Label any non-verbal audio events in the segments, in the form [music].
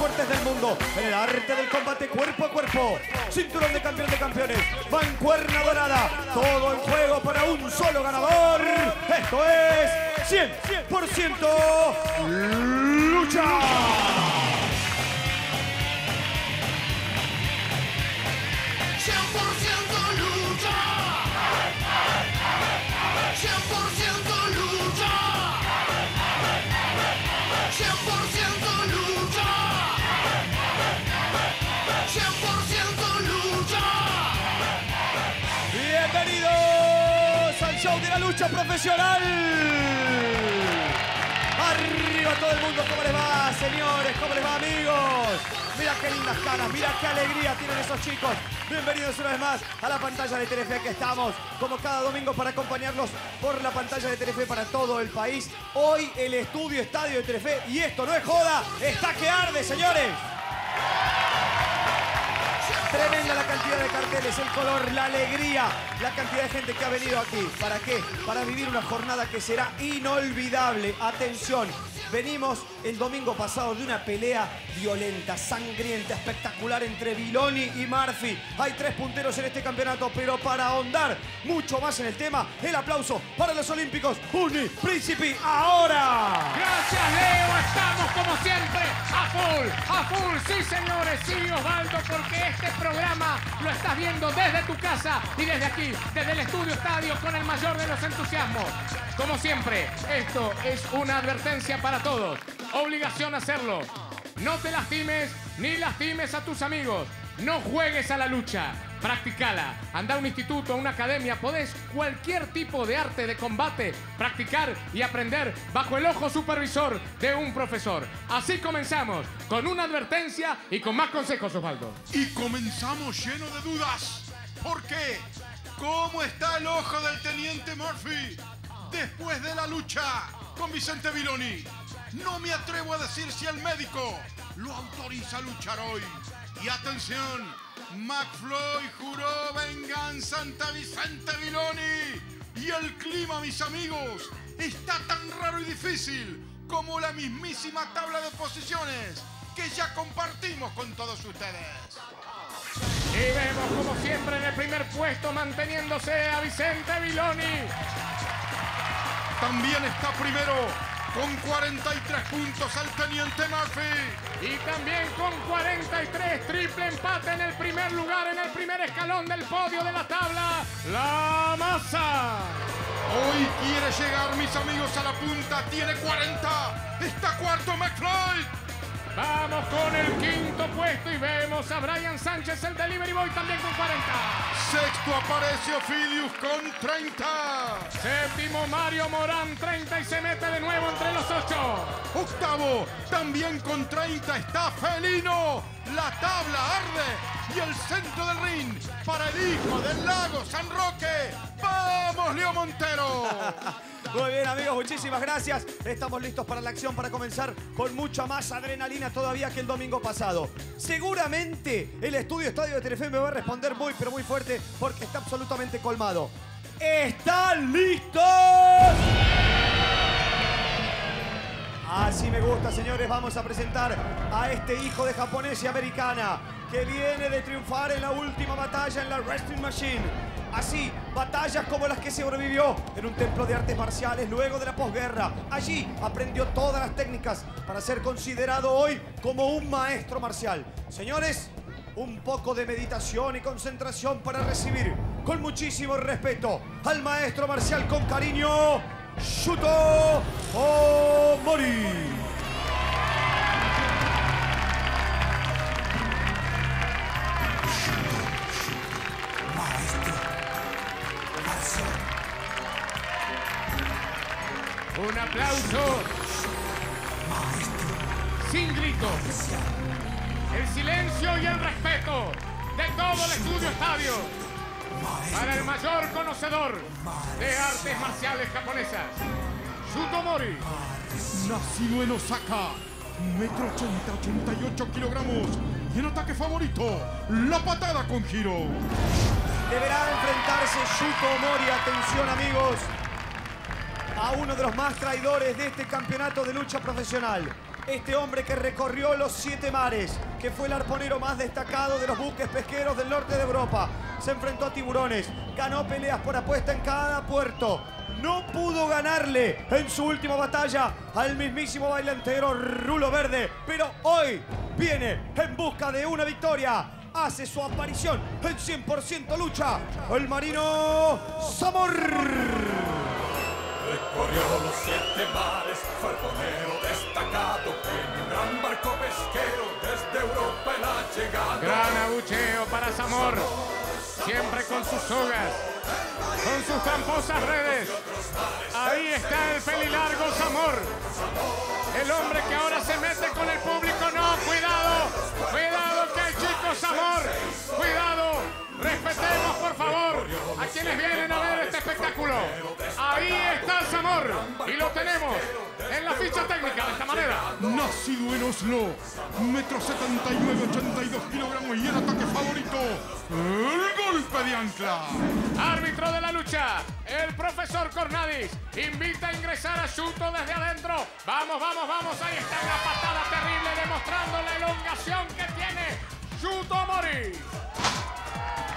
fuertes del mundo en el arte del combate cuerpo a cuerpo. Cinturón de campeón de campeones, mancuerna dorada, todo en juego para un solo ganador. Esto es 100% lucha. 100% lucha. 100% lucha profesional. Arriba todo el mundo, ¿cómo les va, señores? ¿Cómo les va, amigos? Mira qué lindas caras, mira qué alegría tienen esos chicos. Bienvenidos una vez más a la pantalla de Telefe que estamos, como cada domingo, para acompañarlos por la pantalla de Telefe para todo el país. Hoy el estudio estadio de Telefe, y esto no es joda, está que arde, señores. Tremenda la cantidad de carteles, el color, la alegría, la cantidad de gente que ha venido aquí. ¿Para qué? Para vivir una jornada que será inolvidable. Atención, venimos el domingo pasado de una pelea violenta, sangrienta, espectacular entre Viloni y Murphy. Hay tres punteros en este campeonato, pero para ahondar mucho más en el tema, el aplauso para los Olímpicos. Uni, Príncipe, ahora. Sí, señores, sí, Osvaldo, porque este programa lo estás viendo desde tu casa y desde aquí, desde el estudio estadio, con el mayor de los entusiasmos. Como siempre, esto es una advertencia para todos. Obligación hacerlo. No te lastimes ni lastimes a tus amigos. No juegues a la lucha. Practicala. Anda a un instituto, a una academia. Podés cualquier tipo de arte de combate practicar y aprender bajo el ojo supervisor de un profesor. Así comenzamos con una advertencia y con más consejos, Osvaldo. Y comenzamos lleno de dudas. ¿Por qué? ¿Cómo está el ojo del teniente Murphy después de la lucha con Vicente Viloni? No me atrevo a decir si el médico lo autoriza a luchar hoy. Y atención, McFloy juró venganza ante Vicente Viloni. Y el clima, mis amigos, está tan raro y difícil como la mismísima tabla de posiciones que ya compartimos con todos ustedes. Y vemos como siempre en el primer puesto manteniéndose a Vicente Viloni. También está primero con 43 puntos el teniente Murphy. Y también con 43, triple empate en el primer lugar, en el primer escalón del podio de la tabla, la masa. Hoy quiere llegar, mis amigos, a la punta. Tiene 40. Está cuarto McFly. Vamos con el quinto puesto y vemos a Brian Sánchez, el Delivery Boy, también con 40. Sexto aparece Ophidius con 30. Séptimo, Mario Morán, 30 y se mete de nuevo entre los ocho. Octavo, también con 30 está Felino. La tabla arde y el centro del ring para el hijo del lago San Roque. ¡Vamos, Leo Montero! [laughs] Muy bien, amigos, muchísimas gracias. Estamos listos para la acción, para comenzar con mucha más adrenalina todavía que el domingo pasado. Seguramente el estudio estadio de Telefe me va a responder muy, pero muy fuerte porque está absolutamente colmado. ¿Están listos? Así me gusta, señores. Vamos a presentar a este hijo de japonés y americana que viene de triunfar en la última batalla en la Wrestling Machine. Así, batallas como las que sobrevivió en un templo de artes marciales luego de la posguerra. Allí aprendió todas las técnicas para ser considerado hoy como un maestro marcial. Señores, un poco de meditación y concentración para recibir con muchísimo respeto al maestro marcial con cariño, Shuto Omori. Un aplauso. Sin gritos. El silencio y el respeto de todo el estudio estadio. Para el mayor conocedor de artes marciales japonesas, Shutomori. Nacido en Osaka, metro 80, 88 kilogramos. Y en ataque favorito, la patada con giro. Deberá enfrentarse Shuto Omori, atención amigos, a uno de los más traidores de este campeonato de lucha profesional. Este hombre que recorrió los siete mares, que fue el arponero más destacado de los buques pesqueros del norte de Europa. Se enfrentó a tiburones, ganó peleas por apuesta en cada puerto. No pudo ganarle en su última batalla al mismísimo bailantero Rulo Verde, pero hoy viene en busca de una victoria. Hace su aparición en 100% lucha el marino Zamor. Recorrió los siete mares, destacado en un gran barco pesquero desde Europa él ha llegado. Gran abucheo para Zamor. Siempre con sus sogas, con sus tramposas redes. Ahí está el pelilargo Zamor. El hombre que ahora se mete con el público. No, cuidado, cuidado que el chico Zamor. Cuidado. Respetemos, por favor, a quienes vienen a ver este espectáculo. Ahí está el Zamor. Y lo tenemos en la ficha técnica de esta manera. Nacido en Oslo, metro 79, 82 kilogramos y el ataque favorito, el golpe de ancla. Árbitro de la lucha, el profesor Cornadis invita a ingresar a Shuto desde adentro. Vamos, vamos, vamos. Ahí está una patada terrible demostrando la elongación que tiene Shuto Mori.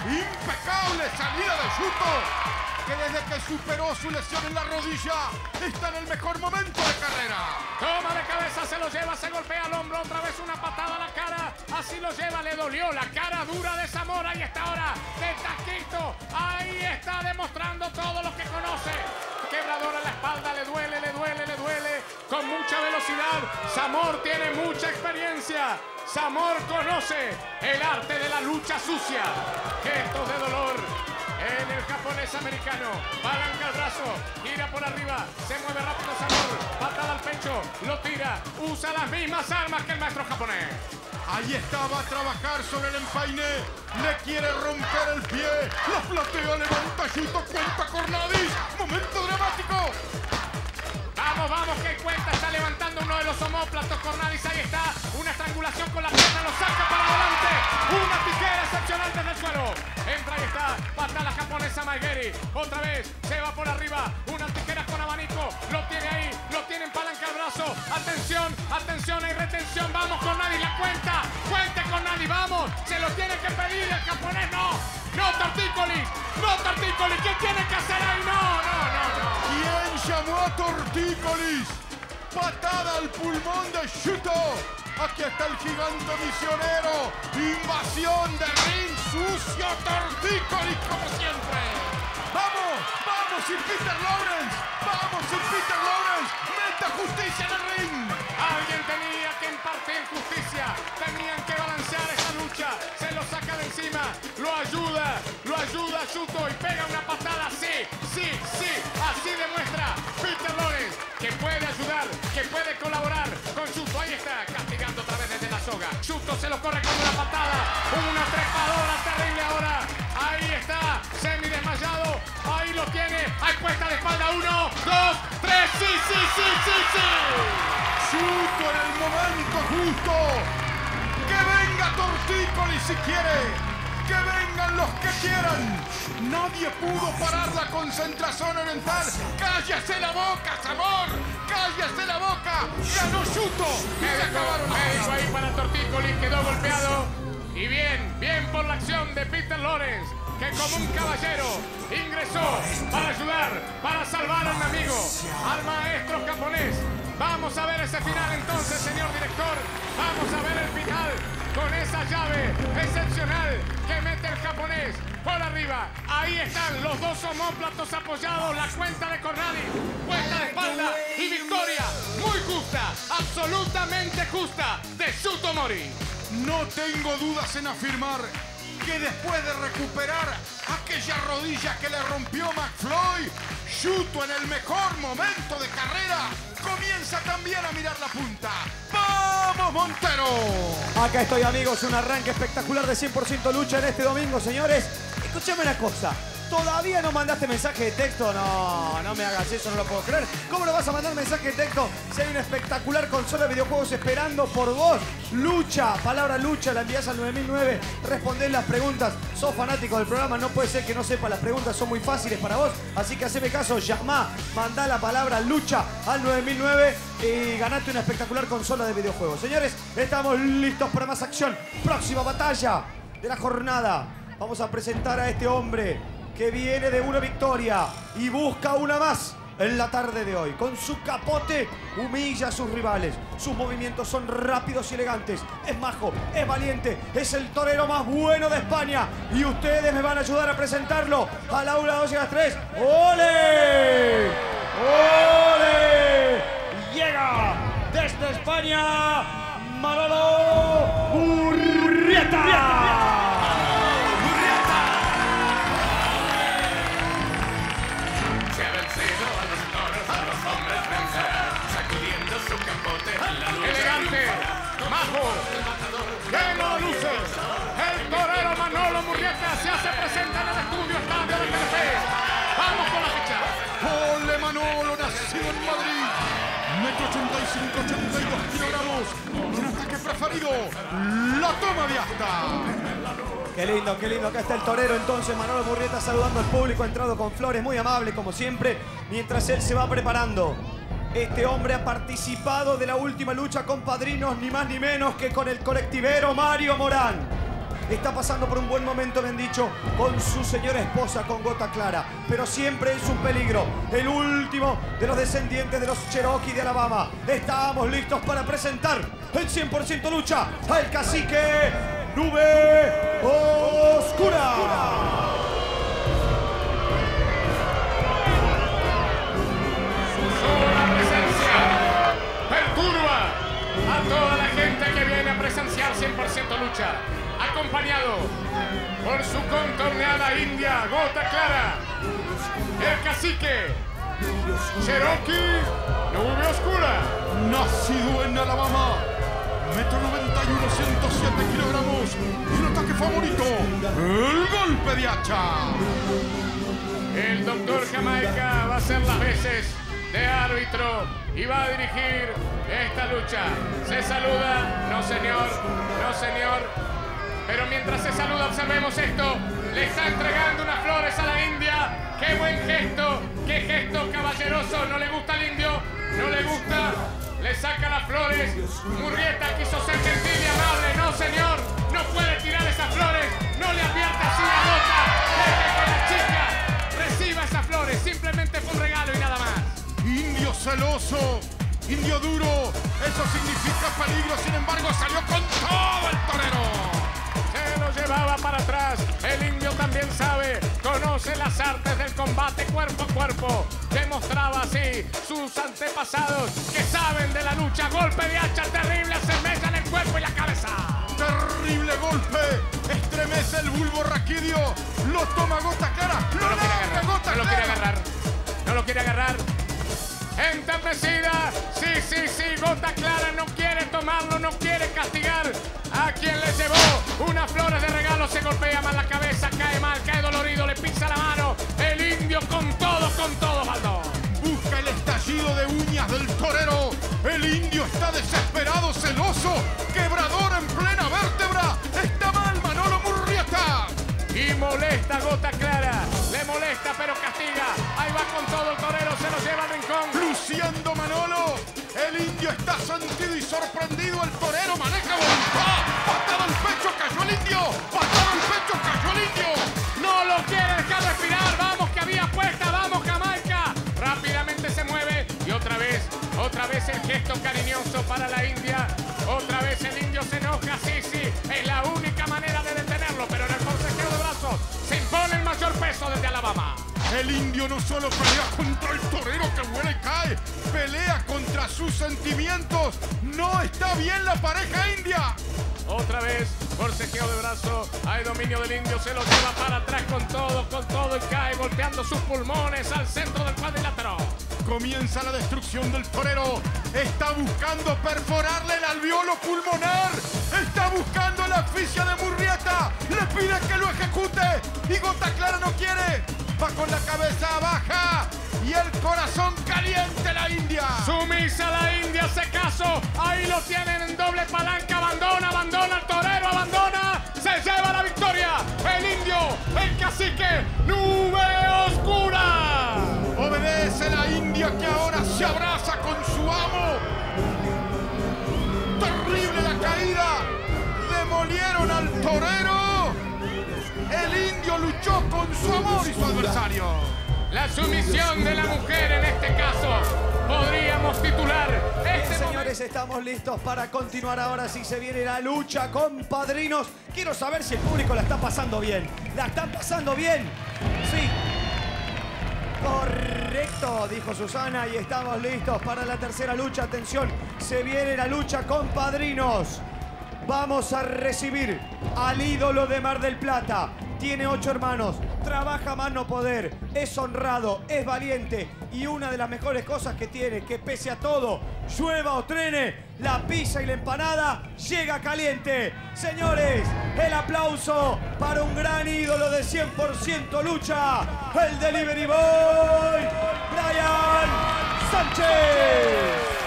Impecable salida de Shuto, que desde que superó su lesión en la rodilla está en el mejor momento de carrera. Toma de cabeza, se lo lleva, se golpea al hombro, otra vez una patada a la cara. Así lo lleva, le dolió la cara dura de Zamora y está ahora de taquito. Ahí está demostrando todo lo que conoce. Quebradora en la espalda, le duele, le duele, le duele. Con mucha velocidad. Zamor tiene mucha experiencia. Zamor conoce el arte de la lucha sucia. Gestos de dolor. En el japonés americano, palanca el brazo, gira por arriba, se mueve rápido Zamor, patada al pecho, lo tira, usa las mismas armas que el maestro japonés. Ahí está, va a trabajar sobre el empaine. Le quiere romper el pie. La platea levanta Shuto, cuenta Cornadis. Momento dramático. Vamos, vamos, que cuenta, está levantando uno de los homóplatos, Cornadis, ahí está, una estrangulación con la pierna, lo saca para adelante, una tijera excepcional desde el suelo, entra y está, patada japonesa Maigeri, otra vez, se va por arriba, unas tijeras con abanico, lo tiene ahí, lo tiene en palanca el brazo, atención, atención, hay retención, vamos Cornadis, la cuenta, cuente Cornadis, vamos, se lo tiene que pedir el japonés, no, no Tortícolis, no Tortícolis, ¿qué tiene que hacer ahí? No, no, no, no. ¿Quién llamó a Tortícolis? Patada al pulmón de Shuto. Aquí está el gigante misionero. Invasión de ring sucio Tortícolis como siempre. ¡Vamos! ¡Vamos, Sir Peter Lawrence! ¡Vamos, Sir Peter Lawrence! ¡Meta justicia en el ring! Alguien tenía que impartir justicia, tenían que balancear esa lucha, se lo saca de encima, lo ayuda, lo ayuda a Shuto y pega una patada, sí, sí, sí, así demuestra Peter Lawrence que puede ayudar, que puede colaborar con Shuto, ahí está, castigando otra vez desde la soga, Shuto se lo corre con una patada, una trepadora terrible ahora, ahí está, semi desmayado, ahí lo tiene, hay puesta de espalda, uno, dos, tres, sí, sí, sí, sí, sí. Shuto en el momento justo. Que venga Tortícolis si quiere. Que vengan los que quieran. Nadie pudo parar la concentración oriental. ¡Cállese la boca, Zamor! ¡Cállese la boca! ¡Ganó Shuto! Y se acabaron médico ahí para Tortícolis, quedó golpeado. Y bien, bien por la acción de Peter Lawrence, que como un caballero ingresó para ayudar, para salvar a un amigo, al maestro japonés. Vamos a ver ese final entonces, señor director. Vamos a ver el final con esa llave excepcional que mete el japonés por arriba. Ahí están los dos homóplatos apoyados, la cuenta de Cornadi, puesta de espalda y victoria muy justa, absolutamente justa de Shuto Mori. No tengo dudas en afirmar que después de recuperar aquella rodilla que le rompió McFloy, Shuto en el mejor momento de carrera comienza también a mirar la punta. ¡Vamos, Montero! Acá estoy amigos, un arranque espectacular de 100% lucha en este domingo, señores. Escúchame una cosa, ¿Todavía no mandaste mensaje de texto? No, no me hagas eso, no lo puedo creer. ¿Cómo lo vas a mandar mensaje de texto si hay una espectacular consola de videojuegos esperando por vos? Lucha, palabra lucha, la envías al 9009, respondés las preguntas. Sos fanático del programa, no puede ser que no sepa las preguntas, son muy fáciles para vos. Así que haceme caso, llamá, mandá la palabra lucha al 9009 y ganate una espectacular consola de videojuegos. Señores, estamos listos para más acción. Próxima batalla de la jornada. Vamos a presentar a este hombre que viene de una victoria y busca una más en la tarde de hoy. Con su capote humilla a sus rivales. Sus movimientos son rápidos y elegantes. Es majo, es valiente, es el torero más bueno de España. Y ustedes me van a ayudar a presentarlo a la 1, 2 y a las 3. ¡Ole! ¡Ole! Kilogramos. Un ataque preferido. La toma de asta. Qué lindo, qué lindo. Acá está el torero entonces, Manolo Murrieta saludando al público, ha entrado con flores, muy amable como siempre, mientras él se va preparando. Este hombre ha participado de la última lucha con padrinos, ni más ni menos que con el colectivero Mario Morán. Está pasando por un buen momento, me han dicho, con su señora esposa, con gota clara. Pero siempre es un peligro. El último de los descendientes de los Cherokee de Alabama. Estamos listos para presentar el 100% lucha al cacique Nube Oscura. Sola presencia perturba a toda la gente que viene a presenciar 100% lucha. Acompañado por su contorneada india, gota clara, el cacique, Cherokee, nube oscura. Nacido en Alabama. Metro 91, 107 kilogramos. Y un ataque favorito. El golpe de hacha. El doctor Jamaica va a hacer las veces de árbitro y va a dirigir esta lucha. Se saluda, no señor, no señor. Pero mientras se saluda, observemos esto. Le está entregando unas flores a la India. ¡Qué buen gesto! ¡Qué gesto caballeroso! ¿No le gusta al indio? ¿No le gusta? Le saca las flores. Murrieta quiso ser gentil y amable. No, señor. No puede tirar esas flores. No le advierte así a Gota. Deje que la chica reciba esas flores. Simplemente fue un regalo y nada más. Indio celoso. Indio duro. Eso significa peligro. Sin embargo, salió con todo el torero. Llevaba para atrás. El indio también sabe, conoce las artes del combate cuerpo a cuerpo. Demostraba así sus antepasados que saben de la lucha. Golpe de hacha terrible, se mechan el cuerpo y la cabeza. Terrible golpe. Estremece el bulbo raquidio. Lo toma gota cara. Lo No lo quiere agarrar, gota no lo quiere agarrar. No lo quiere agarrar. Enternecida, sí, sí, sí, gota clara, no quiere tomarlo, no quiere castigar a quien le llevó unas flores de regalo, se golpea mal la cabeza, cae mal, cae dolorido, le pisa la mano, el indio con todo, con todo, Baldo. Busca el estallido de uñas del torero. El indio está desesperado, celoso. Quebrador en plena vértebra. Está mal Manolo Murrieta. Y molesta Gota Clara, le molesta pero castiga, va con todo el torero, se lo lleva al rincón. Luciendo Manolo. El indio está sentido y sorprendido. El torero maneja voluntad. Patada al pecho, cayó el indio. Patada al pecho, cayó el indio. No lo quiere dejar respirar. Vamos que había puesta. Vamos Jamaica. Rápidamente se mueve. Y otra vez, otra vez el gesto cariñoso para la India. Otra vez el indio no solo pelea contra el torero que vuela y cae, pelea contra sus sentimientos. No está bien la pareja india. Otra vez, forcejeo de brazo. Hay dominio del indio. Se lo lleva para atrás con todo, con todo. Y cae golpeando sus pulmones al centro del cuadrilátero. Comienza la destrucción del torero. Está buscando perforarle el alveolo pulmonar. Está buscando la asfixia de Murrieta. Le pide que lo ejecute. Y Gota Clara no quiere. Va con la cabeza baja y el corazón caliente la India. Sumisa la India, se caso. Ahí lo tienen en doble palanca. Abandona, abandona el torero, abandona. Se lleva la victoria. El indio, el cacique, nube oscura. Obedece la India que ahora se abraza con su amo. Terrible la caída. Demolieron al torero. El indio luchó con su amor y su adversario. La sumisión de la mujer en este caso. Podríamos titular este Señores, estamos listos para continuar ahora. Si se viene la lucha con padrinos, quiero saber si el público la está pasando bien. ¿La están pasando bien? Sí. Correcto, dijo Susana, y estamos listos para la tercera lucha. Atención, se viene la lucha con padrinos. Vamos a recibir al ídolo de Mar del Plata. Tiene ocho hermanos, trabaja más no poder, es honrado, es valiente y una de las mejores cosas que tiene, que pese a todo, llueva o trene, la pizza y la empanada llega caliente. Señores, el aplauso para un gran ídolo de 100% lucha, el Delivery Boy, Brian Sánchez.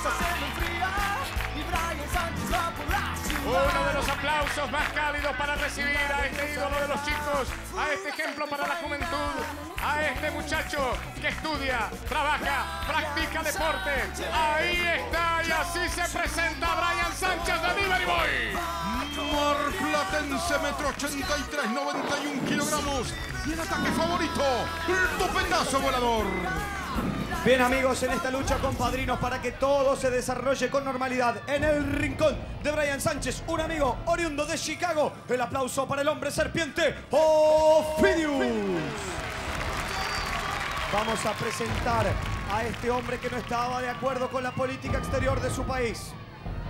Se enfría y Brian Sánchez va por la ciudad. Uno de los aplausos más cálidos para recibir a este ídolo de los chicos, a este ejemplo para la juventud, a este muchacho que estudia, trabaja, practica deporte. Ahí está y así se presenta Brian Sánchez de Delivery Boy. Marplatense, metro 83, 91 kilogramos. Y el ataque favorito, el topenazo volador. Bien amigos, en esta lucha con padrinos para que todo se desarrolle con normalidad en el rincón de Brian Sánchez, un amigo oriundo de Chicago. El aplauso para el hombre serpiente, Ophidius. Vamos a presentar a este hombre que no estaba de acuerdo con la política exterior de su país.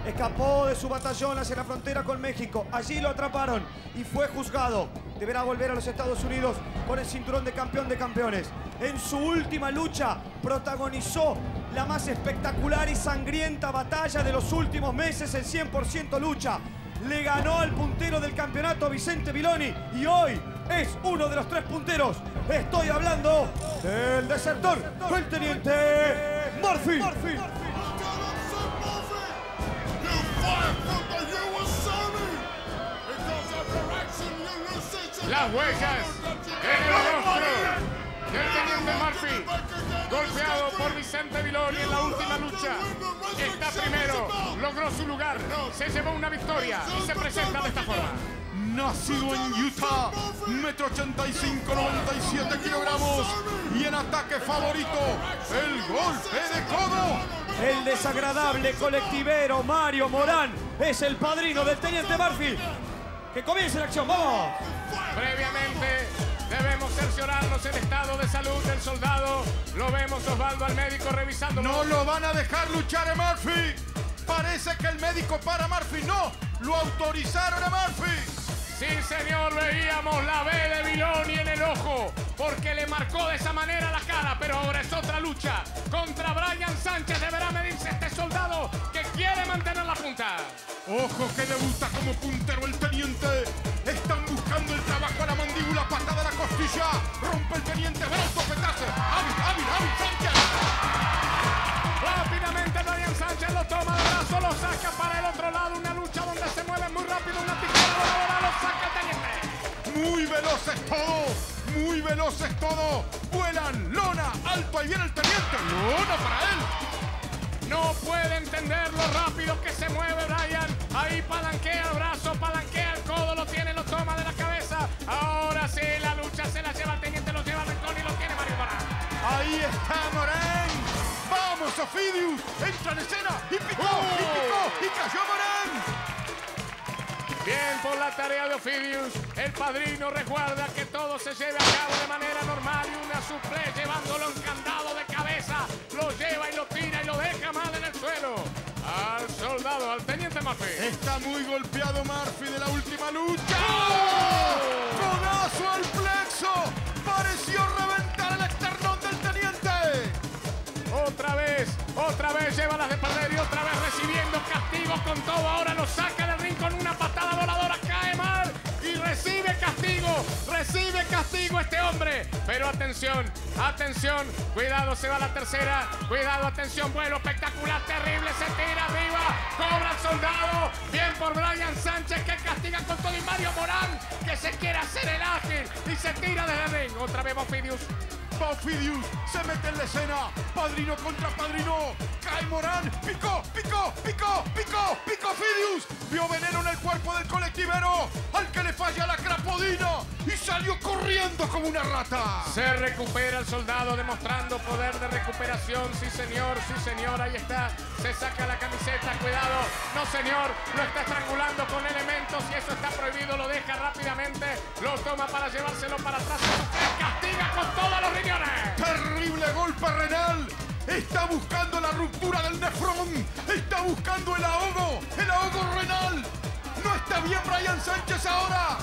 Escapó de su batallón hacia la frontera con México. Allí lo atraparon y fue juzgado. Deberá volver a los Estados Unidos con el cinturón de campeón de campeones. En su última lucha protagonizó la más espectacular y sangrienta batalla de los últimos meses en 100% lucha. Le ganó al puntero del campeonato Vicente Viloni y hoy es uno de los tres punteros. Estoy hablando del desertor, el teniente Murphy. Las huellas en el rostro del teniente Murphy, golpeado por Vicente Viloni en la última lucha. Está primero, logró su lugar, se llevó una victoria y se presenta de esta forma. Nacido en Utah, metro 85, 97 kilogramos. Y en ataque favorito, el golpe de codo. El desagradable colectivero Mario Morán es el padrino del teniente Murphy. Que comience la acción, vamos. Previamente debemos cerciorarnos el estado de salud del soldado. Lo vemos Osvaldo al médico revisando. No lo van a dejar luchar a Murphy. Parece que el médico para Murphy no. Lo autorizaron a Murphy. Sí, señor, veíamos la B de Viloni en el ojo, porque le marcó de esa manera la cara, pero ahora es otra lucha. Contra Brian Sánchez deberá medirse este soldado que quiere mantener la punta. Ojo que debuta como puntero el teniente. Están buscando el trabajo a la mandíbula, patada a la costilla. Rompe el teniente, brazo, petazo. Hábil, hábil, hábil, Sánchez. Sánchez lo toma de brazo, lo saca para el otro lado. Una lucha donde se mueve muy rápido, una tijera voladora, lo saca el teniente. Muy veloz es todo. Muy veloz es todo. Vuelan, lona, alto, ahí viene el teniente. Lona para él. No puede entender lo rápido que se mueve Brian. Ahí palanquea el brazo, palanquea el codo, lo tiene, lo toma de la cabeza. Ahora sí, la lucha se la lleva el teniente, lo lleva al rincón y lo tiene Mario Morán. Ahí está Morán. Vamos, Ofidius. Entra en escena y picó, y picó, y cayó Morán. Bien por la tarea de Ophidius. El padrino recuerda que todo se lleve a cabo de manera normal y una suple llevándolo encandado de cabeza. Lo lleva y lo tira y lo deja mal en el suelo. Al soldado, al teniente Murphy. Está muy golpeado Murphy de la última lucha. ¡Codazo al plexo! Pareció reventar otra vez lleva las de perder y otra vez recibiendo castigo con todo. Ahora lo saca del ring con una patada voladora. Cae mal y recibe castigo. Recibe castigo este hombre. Pero atención, atención. Cuidado, se va la tercera. Cuidado, atención. Vuelo espectacular, terrible. Se tira arriba. Cobra el soldado. Bien por Brian Sánchez que castiga con todo. Y Mario Morán que se quiere hacer el ágil y se tira desde el ring. Otra vez Bofidius. Bofidius se mete en la escena. Padrino contra padrino. Cae Morán. Picó, picó, picó, picó, picó Fidius. Vio veneno en el cuerpo del colectivero. Al que le falla la crapodina. Y salió corriendo como una rata. Se recupera el soldado demostrando poder de recuperación. Sí, señor, sí, señor. Ahí está. Se saca la camiseta. Cuidado. No, señor. Lo está estrangulando con elementos y eso está prohibido. Lo deja rápidamente. Lo toma para llevárselo para atrás. Castiga con todos los Terrible golpe renal. Está buscando la ruptura del nefrón. Está buscando el ahogo. El ahogo renal. No está bien Brian Sánchez ahora.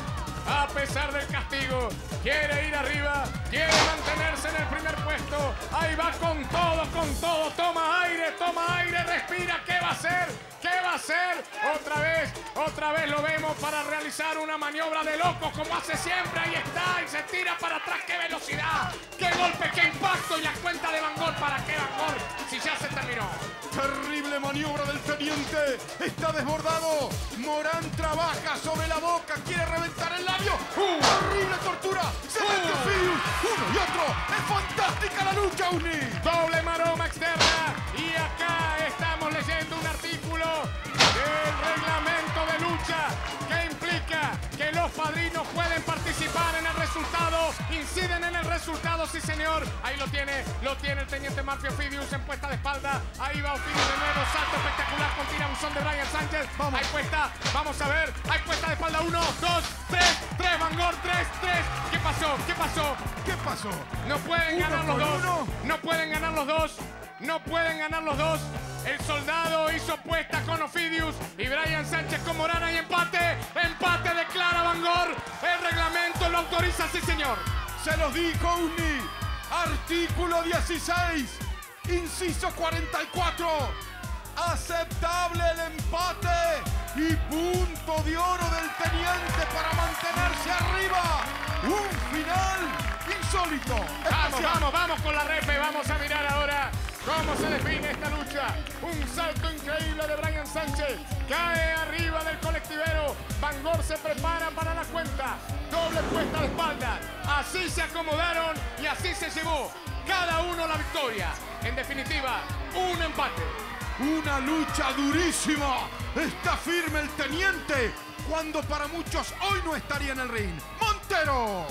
A pesar del castigo, quiere ir arriba, quiere mantenerse en el primer puesto. Ahí va con todo, con todo. Toma aire, toma aire, respira. ¿Qué va a hacer? ¿Qué va a hacer? Otra vez, otra vez lo vemos para realizar una maniobra de locos como hace siempre. Ahí está y se tira para atrás. ¡Qué velocidad! ¡Qué golpe! ¡Qué impacto! Y la cuenta de Van Gogh. ¿Para qué Van Gogh? Si ya se terminó. Terrible maniobra del teniente. Está desbordado. Morán trabaja sobre la boca. Quiere reventar. Horrible tortura. Se mete. Uno y otro. Es fantástica la lucha, Uni. Doble maroma externa. Los padrinos pueden participar en el resultado, inciden en el resultado, sí señor. Ahí lo tiene, lo tiene el teniente Mafio Fidius en puesta de espalda. Ahí va Ofidius de nuevo, salto espectacular con tirabuzón de Brian Sánchez. Ahí puesta, vamos a ver, ahí puesta de espalda, uno, dos, tres, tres, Van Gogh, tres, tres. ¿Qué pasó? ¿Qué pasó? ¿Qué pasó? No pueden Uno ganar los dos. uno. No pueden ganar los dos. No pueden ganar los dos. El soldado hizo puesta con Ofidius y Brian Sánchez con Morana y empate. Empate declara Van Gogh. El reglamento lo autoriza, sí señor. Se los dijo Uni. Artículo 16. Inciso 44. Aceptable el empate y punto de oro del teniente para mantenerse arriba. Un final insólito. Vamos, vamos, vamos con la repe. Vamos a mirar ahora cómo se define esta lucha. Un salto increíble de Brian Sánchez. Cae arriba del colectivero. Van Gogh se prepara para la cuenta. Doble puesta de espalda. Así se acomodaron y así se llevó cada uno la victoria. En definitiva, un empate. Una lucha durísima. Está firme el teniente cuando para muchos hoy no estaría en el ring. Montero.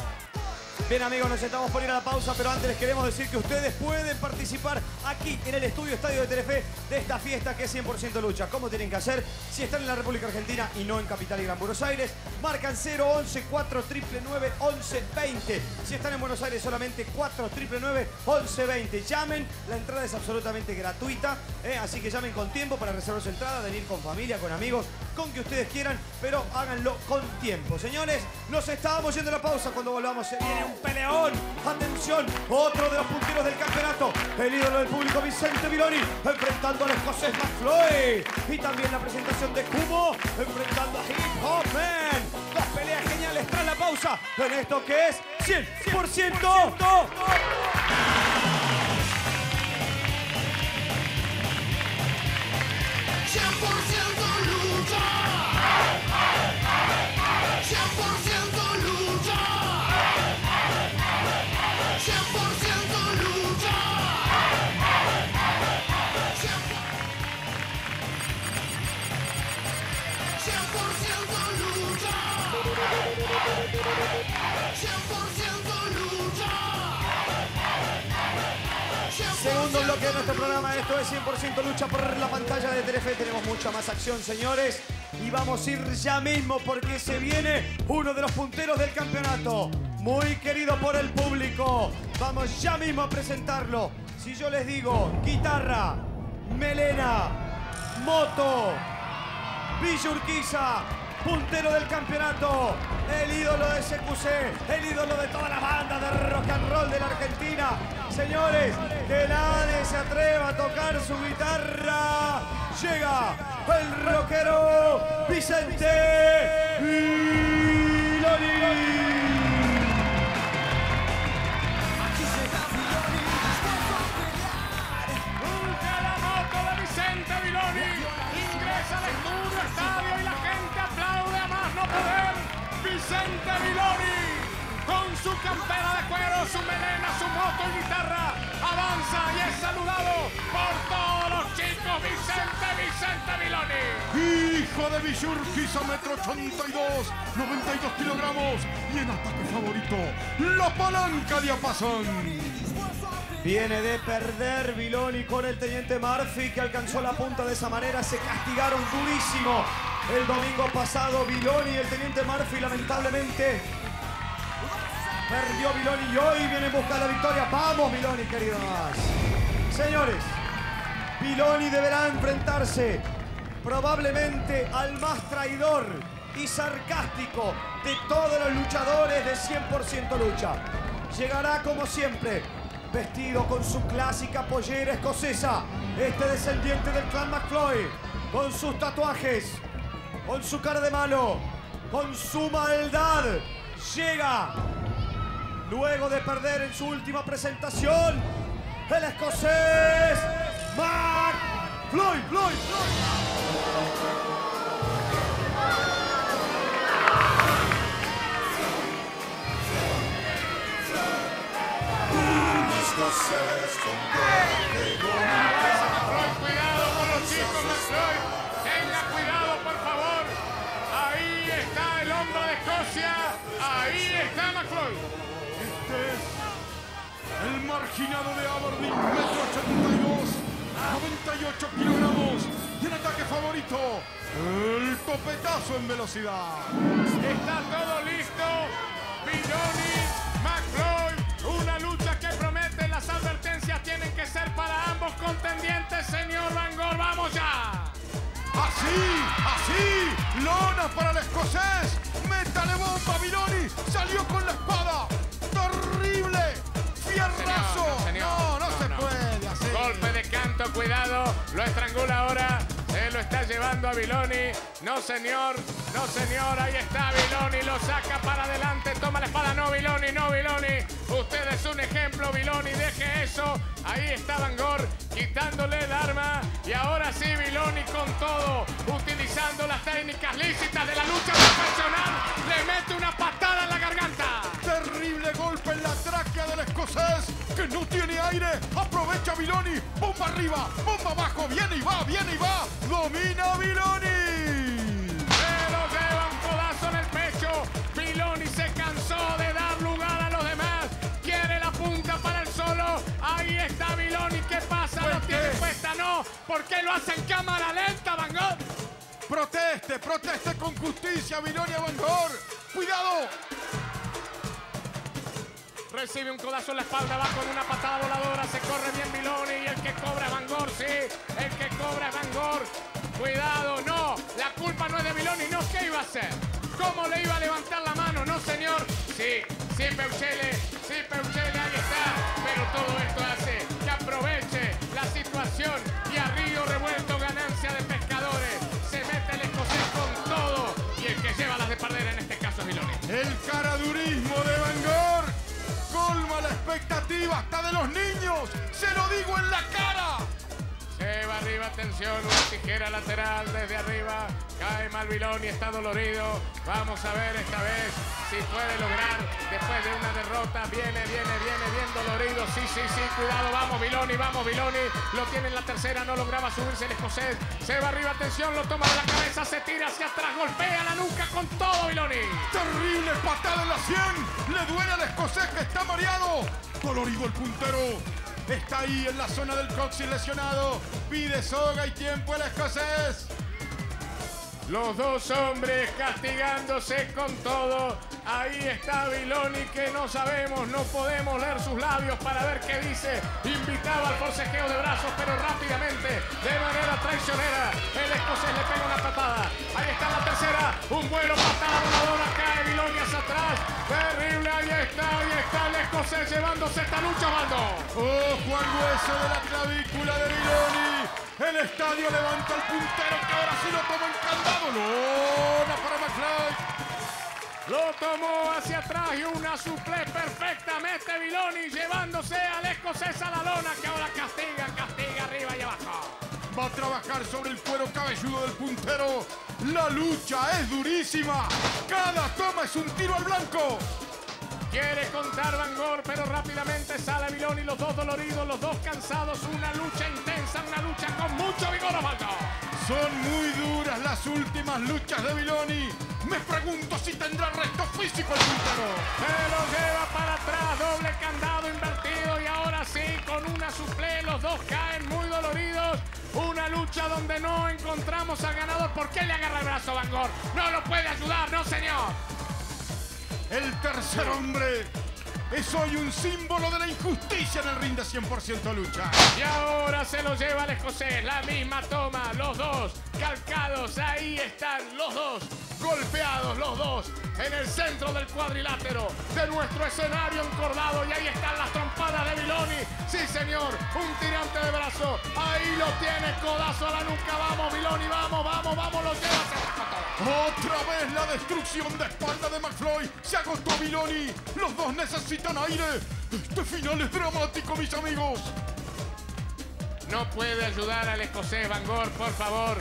Bien amigos, nos estamos por ir a la pausa, pero antes les queremos decir que ustedes pueden participar aquí en el estudio Estadio de Telefe de esta fiesta que es 100% lucha. ¿Cómo tienen que hacer? Si están en la República Argentina y no en Capital y Gran Buenos Aires, marcan 011 4999 1120. Si están en Buenos Aires solamente 4999 1120. Llamen, la entrada es absolutamente gratuita, ¿eh? así que llamen con tiempo para reservar su entrada, venir con familia, con amigos, con que ustedes quieran, pero háganlo con tiempo. Señores, nos estábamos yendo a la pausa cuando volvamos. Se viene un peleón. Atención, otro de los punteros del campeonato. El ídolo del público Vicente Viloni enfrentando al escocés McFloy. Y también la presentación de Kumo enfrentando a Hip Hop Man. Dos peleas geniales tras la pausa en esto que es 100%. Segundo bloque de nuestro programa, esto es 100% lucha por la pantalla de Telefe. Tenemos mucha más acción, señores. Y vamos a ir ya mismo porque se viene uno de los punteros del campeonato. Muy querido por el público. Vamos ya mismo a presentarlo. Si yo les digo guitarra, melena, moto, Villa Urquiza, puntero del campeonato, el ídolo de SQC, el ídolo de toda la banda de rock and roll de la Argentina. Señores, que nadie se atreva a tocar su guitarra. Llega el rockero Vicente Viloni. Guitarra, avanza y es saludado por todos los chicos. Vicente, Vicente Viloni. Hijo de Villurquiza, metro 82, 92 kilogramos. Y en ataque favorito, la palanca diapasón. Viene de perder Viloni con el teniente Murphy que alcanzó la punta de esa manera. Se castigaron durísimo el domingo pasado. Viloni y el teniente Murphy lamentablemente perdió Viloni y hoy viene en busca de la victoria. Vamos Viloni, queridos. Señores, Viloni deberá enfrentarse probablemente al más traidor y sarcástico de todos los luchadores de 100% lucha. Llegará como siempre, vestido con su clásica pollera escocesa, este descendiente del clan McFloyd, con sus tatuajes, con su cara de malo, con su maldad, llega luego de perder en su última presentación el escocés Mark Floyd, Floyd, Floyd. McFloyd, cuidado con los chicos, McFloyd. Tenga El marginado de Aberdeen, metro 82, 98 kilogramos. Y en ataque favorito, el copetazo en velocidad. Está todo listo. Villoni, McFloyd. Una lucha que promete. Las advertencias tienen que ser para ambos contendientes, señor Van Gogh. ¡Vamos ya! Así, así, lona para el escocés. Métale bomba, Viloni. Salió con la espada. Terrible. Fierrazo. No, señor. No, no, No, se no. puede así. Golpe de canto, cuidado. Lo estrangula ahora. Se lo está llevando a Viloni. No, señor. No, señor. Ahí está Viloni. Lo saca para adelante. Toma la espada. No, Viloni. No, Viloni. Usted es un ejemplo, Viloni. Deje eso. Ahí está Van Gogh quitándole el arma. Y ahora sí, Viloni con todo. Utilizando las técnicas lícitas de la lucha profesional. Le mete una patada en la garganta. Terrible golpe en la tráquea del escocés que no tiene aire. Aprovecha Viloni. Bomba arriba, bomba abajo. Viene y va, viene y va. Domina Viloni. Se lo lleva un codazo en el pecho. Piloni se cansó de dar lugar a los demás. Quiere la punta para el solo. Ahí está Viloni. ¿Qué pasa? ¿Lo Pues, tiene ¿qué? puesta? No. ¿Por qué lo hace en cámara lenta, Van Gogh? Proteste, proteste con justicia, Viloni Avangor. Cuidado. Recibe un codazo en la espalda, va con una patada voladora, se corre bien Viloni y el que cobra es Van Gogh, sí, el que cobra es Van Gogh. Cuidado, no, la culpa no es de Viloni, no, ¿qué iba a hacer? ¿Cómo le iba a levantar la mano? No, señor. Sí, sí, Peuchele, sí, Peuchele, ahí está. Pero todo esto hace expectativa hasta de los niños. Se lo digo en la cara. Arriba, atención, una tijera lateral desde arriba. Cae Malvilón y está dolorido. Vamos a ver esta vez si puede lograr después de una derrota. Viene, viene, viene, bien dolorido. Sí, sí, sí, cuidado. Vamos, Viloni, vamos, Viloni. Lo tiene en la tercera, no lograba subirse el escocés. Se va arriba, atención, lo toma de la cabeza, se tira hacia atrás, golpea la nuca con todo, Viloni. Terrible patada en la 100. Le duele al escocés que está mareado. Dolorido el puntero. Está ahí en la zona del coxis lesionado. Pide soga y tiempo el escocés. Los dos hombres castigándose con todo. Ahí está Viloni que no sabemos, no podemos leer sus labios para ver qué dice. Invitaba al forcejeo de brazos, pero rápidamente, de manera traicionera, el escocés le pega una patada. Ahí está la tercera, un vuelo patada voladora, cae Viloni hacia atrás. Terrible, ahí está, ahí está el escocés llevándose esta lucha, mando. Ojo al hueso de la clavícula de Viloni. El estadio levanta el puntero que ahora sí lo toma en candado. Lona para McFly. Lo tomó hacia atrás y una suple perfectamente Viloni llevándose al escocés a la lona que ahora castiga, castiga arriba y abajo. Va a trabajar sobre el cuero cabelludo del puntero. La lucha es durísima. Cada toma es un tiro al blanco. Quiere contar Van Gogh, pero rápidamente sale Viloni, los dos doloridos, los dos cansados, una lucha intensa, una lucha con mucho vigor, Osvaldo. Son muy duras las últimas luchas de Viloni. Me pregunto si tendrá resto físico el puntero. Se lo lleva para atrás, doble candado invertido y ahora sí, con una suple, los dos caen muy doloridos. Una lucha donde no encontramos al ganador. ¿Por qué le agarra el brazo Van Gogh? No lo puede ayudar, no señor. El tercer hombre es hoy un símbolo de la injusticia en el ring de 100% lucha. Y ahora se lo lleva el escocés, la misma toma, los dos calcados, ahí están los dos, golpeados los dos, en el centro del cuadrilátero de nuestro escenario encordado y ahí están las trompadas de Viloni. Sí señor, un tirante de brazo, ahí lo tiene, codazo a la nuca, vamos Viloni, vamos, vamos, vamos, lo lleva. Otra vez la destrucción de espalda de McFloy. Se agotó Viloni. Los dos necesitan aire. Este final es dramático, mis amigos. No puede ayudar al escocés Van Gogh, por favor.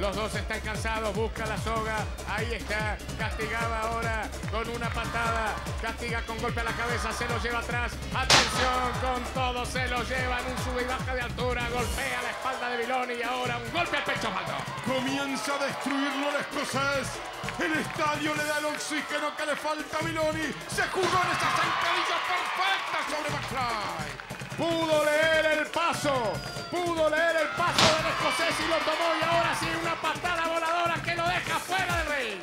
Los dos están cansados, busca la soga. Ahí está, castigaba ahora con una patada. Castiga con golpe a la cabeza, se lo lleva atrás. Atención, con todo se lo lleva en un sube y baja de altura. Golpea la espalda de Viloni y ahora un golpe al pecho, Osvaldo. Comienza a destruirlo el escocés. El estadio le da el oxígeno que le falta a Viloni. Se jugó en esa zancadilla perfecta sobre McFly. Pudo leer el paso, pudo leer el paso del escocés y lo tomó y ahora sí una patada voladora que lo deja fuera del ring.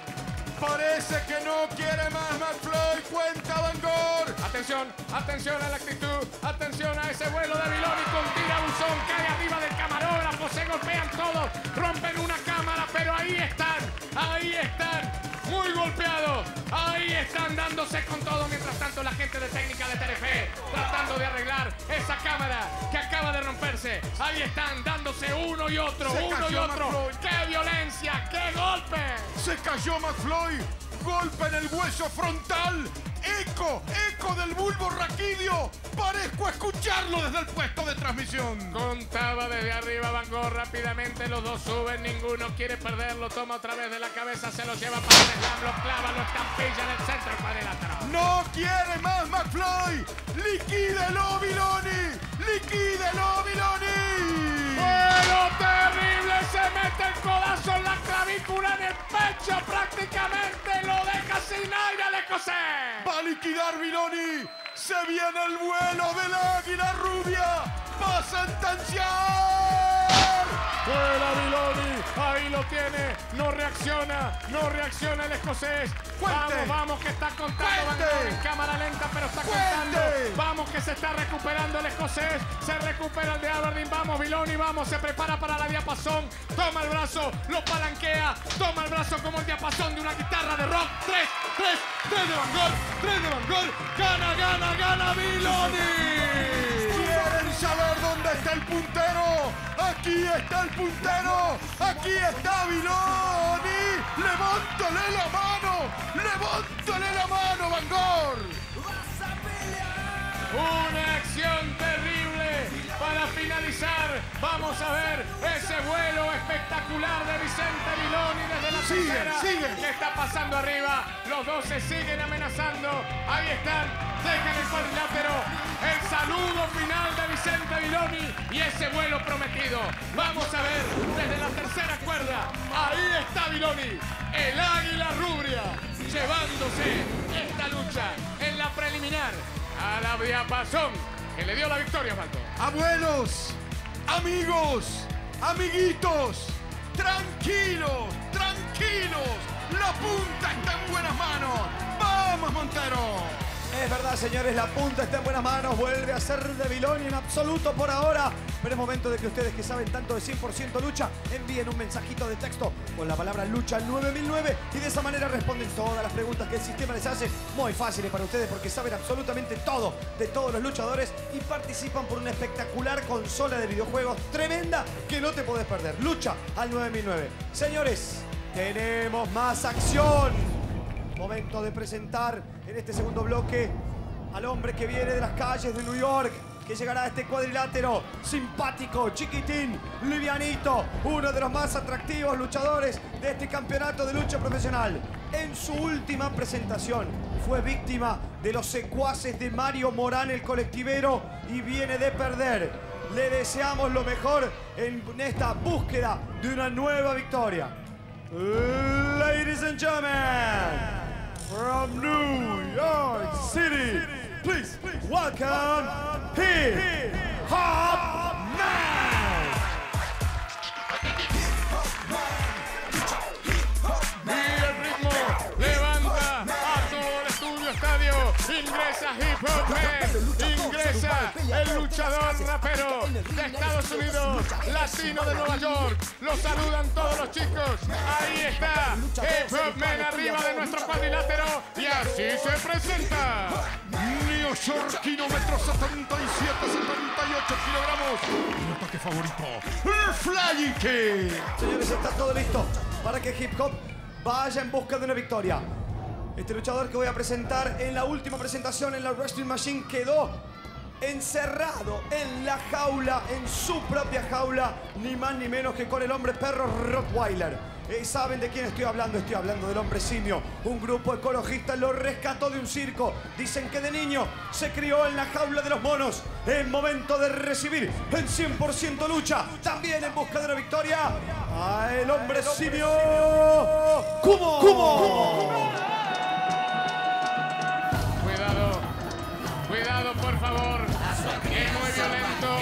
Parece que no quiere más McFly. Cuenta Van Gogh. Atención, atención a la actitud, atención a ese vuelo de Viloni con tira buzón, cae arriba del camarógrafo, se golpean todos, rompen una cámara, pero ahí están, ahí están, muy golpeados, ahí están dándose mientras tanto la gente de técnica de Telefe tratando de arreglar esa cámara que acaba de romperse, ahí están dándose uno y otro, Se uno y otro, qué violencia, qué golpe. Se cayó McFloy. Golpe en el hueso frontal. Eco, eco del bulbo raquídeo. Parezco escucharlo desde el puesto de transmisión. Contaba desde arriba Van Gogh rápidamente, los dos suben, ninguno quiere perderlo, toma otra vez de la cabeza, se lo lleva para el slam, lo clava, lo estampilla en el centro cuadrilátero. No quiere más McFly. Liquídelo, Viloni. Liquídelo, Viloni. ¡Vuelo terrible! Se mete el codazo en la clavícula en el pecho prácticamente, lo deja sin aire al escocés. Va a liquidar Viloni. Se viene el vuelo del águila rubia. Va a sentenciar. Vuela Viloni, ahí lo tiene, no reacciona, no reacciona el escocés. Vamos, vamos que está contando Van en cámara lenta, pero está Cuente. contando. Vamos que se está recuperando el escocés, se recupera el de Aberdeen, vamos Viloni, vamos, se prepara para la diapasón, toma el brazo, lo palanquea, toma el brazo como el diapasón de una guitarra de rock. Tres, tres, tres de Van Gogh, tres de Van Gogh, gana, gana, gana Viloni. ¿Quieren saber dónde está el puntero? Aquí está el puntero. Aquí está Viloni. Levántale la mano. Levántale la mano, Van Gogh. Una acción terrible para finalizar. Vamos a ver ese vuelo espectacular de Vicente Viloni desde la Sigue, tercera. sigue. ¿Qué está pasando arriba? Los dos se siguen amenazando. Ahí están. Dejan el cuadrilátero. El saludo final y ese vuelo prometido. Vamos a ver desde la tercera cuerda. Ahí está Viloni. El águila rubria llevándose esta lucha en la preliminar a la diapasón que le dio la victoria, Osvaldo. Abuelos, amigos, amiguitos, tranquilos, tranquilos. La punta está en buenas manos. ¡Vamos, Montero! Es verdad, señores, la punta está en buenas manos. Vuelve a ser de Viloni en absoluto por ahora. Pero es momento de que ustedes que saben tanto de 100% lucha envíen un mensajito de texto con la palabra lucha al 9009 y de esa manera responden todas las preguntas que el sistema les hace muy fáciles para ustedes porque saben absolutamente todo de todos los luchadores y participan por una espectacular consola de videojuegos tremenda que no te podés perder. Lucha al 9009. Señores, tenemos más acción. Momento de presentar en este segundo bloque al hombre que viene de las calles de New York, que llegará a este cuadrilátero simpático, chiquitín, livianito, uno de los más atractivos luchadores de este campeonato de lucha profesional. En su última presentación fue víctima de los secuaces de Mario Morán, el colectivero, y viene de perder. Le deseamos lo mejor en esta búsqueda de una nueva victoria. Ladies and gentlemen, from New York City, please welcome Hip Hop Man. Y el ritmo levanta a todo el estudio estadio. Ingresa Hip Hop Man. El luchador rapero de Estados Unidos, latino de Nueva York. Lo saludan todos los chicos. Ahí está Hip Hop arriba de nuestro cuadrilátero. Y así se presenta. Neoyorquino, metro 77, 78 kilogramos. Mi ataque favorito, el Flying Kick. Señores, está todo listo para que Hip Hop vaya en busca de una victoria. Este luchador que voy a presentar en la última presentación en la Wrestling Machine quedó encerrado en la jaula, en su propia jaula, ni más ni menos que con el hombre perro Rottweiler. Eh, ¿Saben de quién estoy hablando? Estoy hablando del hombre simio. Un grupo ecologista lo rescató de un circo. Dicen que de niño se crió en la jaula de los monos. Es momento de recibir en 100% lucha, también en busca de una victoria, a el hombre simio. ¡Kumo! ¡Kumo! Cuidado, cuidado por favor. Es muy violento.